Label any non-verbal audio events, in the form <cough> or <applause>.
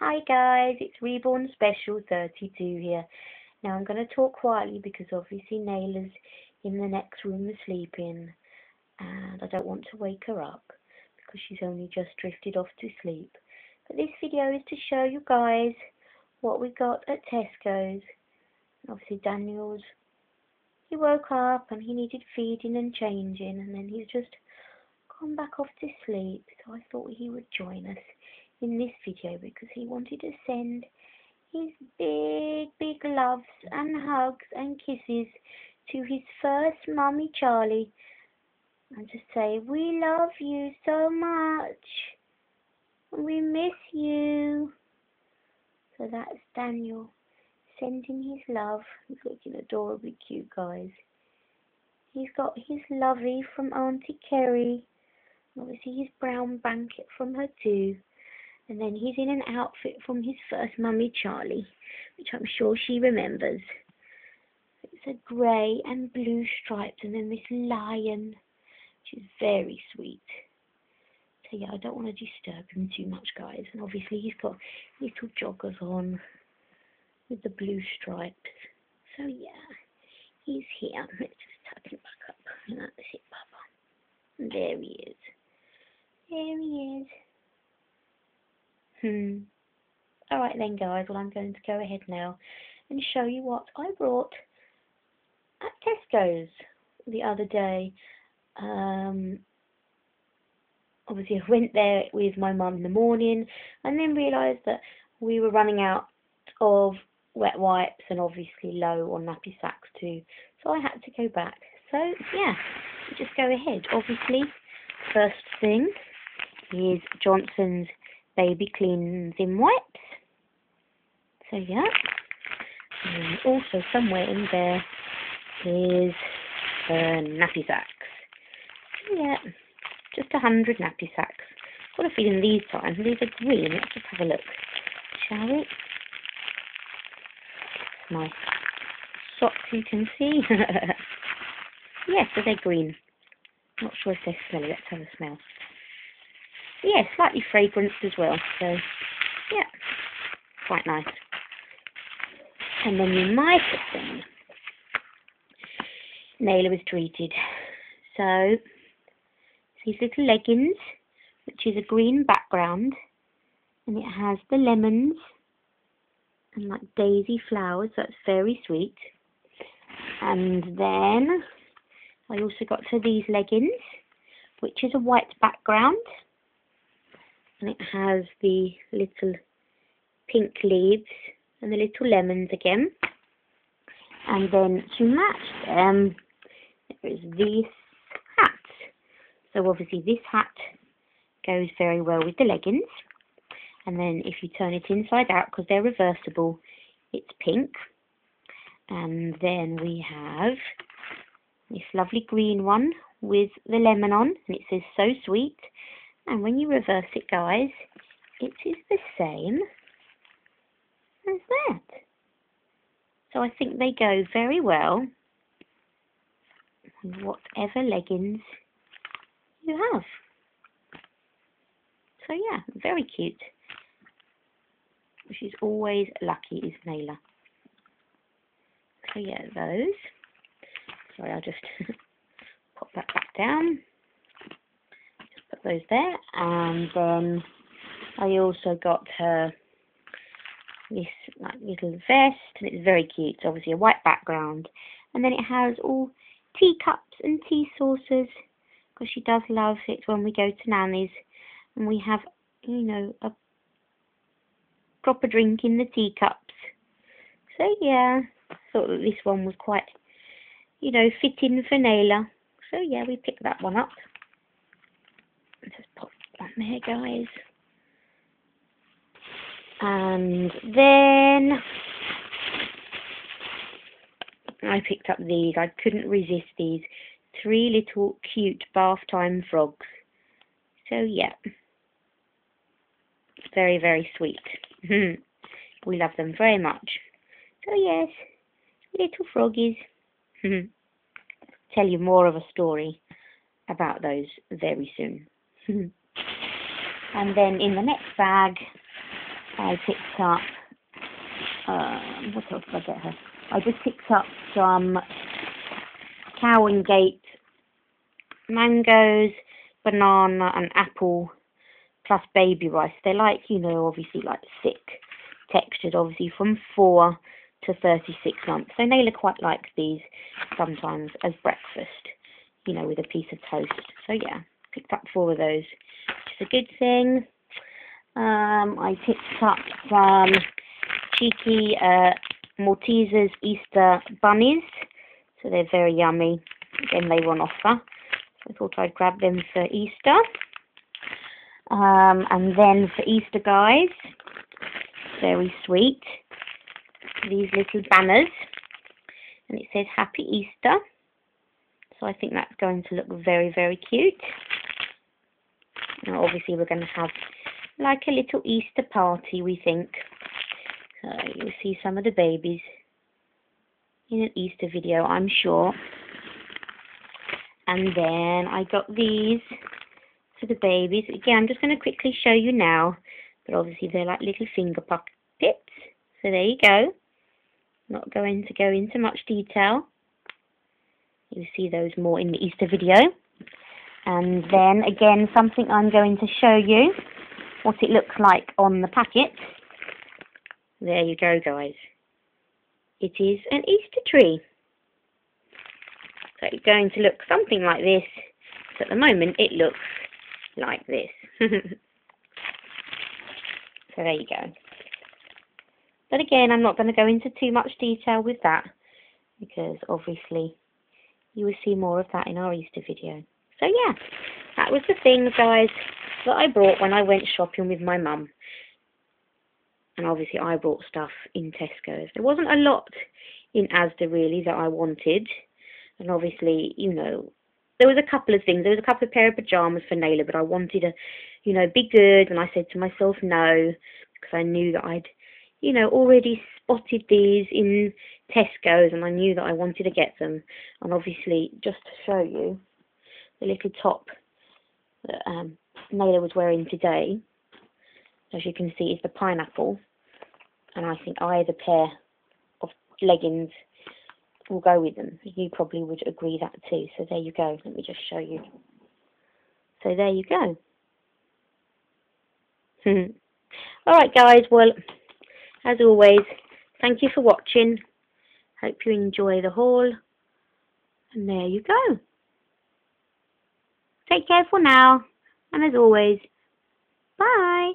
Hi guys, it's Reborn Special 32 here. Now I'm going to talk quietly because obviously Nahla's in the next room sleeping and I don't want to wake her up because she's only just drifted off to sleep. But this video is to show you guys what we got at Tesco's. Obviously Daniel's, he woke up and he needed feeding and changing and then he's just gone back off to sleep so I thought he would join us in this video because he wanted to send his big, big loves and hugs and kisses to his first mummy Charley and to say, we love you so much. We miss you. So that's Daniel sending his love. He's looking adorably cute, guys. He's got his lovey from Auntie Kerry. Obviously his brown blanket from her too. And then he's in an outfit from his first mummy Charley, which I'm sure she remembers. It's a grey and blue striped and then this lion, which is very sweet. So yeah, I don't want to disturb him too much, guys. And obviously he's got little joggers on with the blue stripes. So yeah, he's here. Let's just tuck him back up. That's it, Papa. And there he is. There he is. Hmm. Alright then guys, well I'm going to go ahead now and show you what I brought at Tesco's the other day. Um, obviously <laughs> I went there with my mum in the morning and then realised that we were running out of wet wipes and obviously low on nappy sacks too. So I had to go back. So yeah, just go ahead. Obviously, first thing is Johnson's baby cleansing wipes. So yeah. And also somewhere in there is the nappy sacks. Yeah, just a hundred nappy sacks. Got a feeling these times, these are green. Let's just have a look, shall we? My socks you can see. <laughs> yes, so they're green. Not sure if they're smelly. Let's have a smell yeah, slightly fragranced as well. So, yeah, quite nice. And then you might have seen Nahla was treated. So, these little leggings, which is a green background, and it has the lemons and like daisy flowers, so that's very sweet. And then I also got her these leggings, which is a white background and it has the little pink leaves and the little lemons again. And then to match them there is this hat. So obviously this hat goes very well with the leggings. And then if you turn it inside out because they're reversible it's pink. And then we have this lovely green one with the lemon on and it says so sweet and when you reverse it, guys, it is the same as that. So I think they go very well whatever leggings you have. So yeah, very cute. She's always lucky, is Nahla. So yeah, those. Sorry, I'll just <laughs> pop that back down put those there. And then I also got her this like little vest, and it's very cute. It's obviously a white background, and then it has all teacups and tea saucers because she does love it when we go to Nanny's, and we have you know a proper drink in the teacups. So yeah, thought that this one was quite you know fitting for Nahla. So yeah, we picked that one up just pop that there, guys. And then I picked up these. I couldn't resist these. Three little cute bath time frogs. So yeah. Very, very sweet. Hmm. we love them very much. So yes, little froggies. Hmm. Tell you more of a story about those very soon. <laughs> and then in the next bag I picked up, um, what else did I get her? I just picked up some Cow & Gate mangoes, banana and apple plus baby rice. They like, you know, obviously like thick textured, obviously from four to 36 months. So Nahla quite likes these sometimes as breakfast, you know, with a piece of toast. So yeah, picked up four of those. which is a good thing. Um, I picked up some cheeky uh, Maltesers Easter bunnies. So they're very yummy. Again, they were on offer. So I thought I'd grab them for Easter. Um, and then for Easter guys, very sweet, these little banners. And it says Happy Easter. So I think that's going to look very, very cute. Now obviously we're going to have like a little Easter party, we think. So you'll see some of the babies in an Easter video, I'm sure. And then I got these for the babies. Again, I'm just going to quickly show you now. But obviously they're like little finger pockets. So there you go. Not going to go into much detail. You'll see those more in the Easter video. And then again, something I'm going to show you what it looks like on the packet. There you go, guys. It is an Easter tree. So it's going to look something like this. So at the moment, it looks like this. <laughs> so there you go. But again, I'm not going to go into too much detail with that because obviously you will see more of that in our Easter video. So yeah, that was the things, guys, that I brought when I went shopping with my mum. And obviously I bought stuff in Tesco's. There wasn't a lot in Asda really that I wanted. And obviously, you know, there was a couple of things. There was a couple of pair of pajamas for Nahla, but I wanted to, you know, be good. And I said to myself no, because I knew that I'd, you know, already spotted these in Tesco's and I knew that I wanted to get them. And obviously, just to show you, the little top that um, was wearing today, as you can see, is the pineapple. And I think either pair of leggings will go with them. You probably would agree that too. So there you go. Let me just show you. So there you go. <laughs> Alright guys, well, as always, thank you for watching. Hope you enjoy the haul. And there you go. Take care for now. And as always, bye.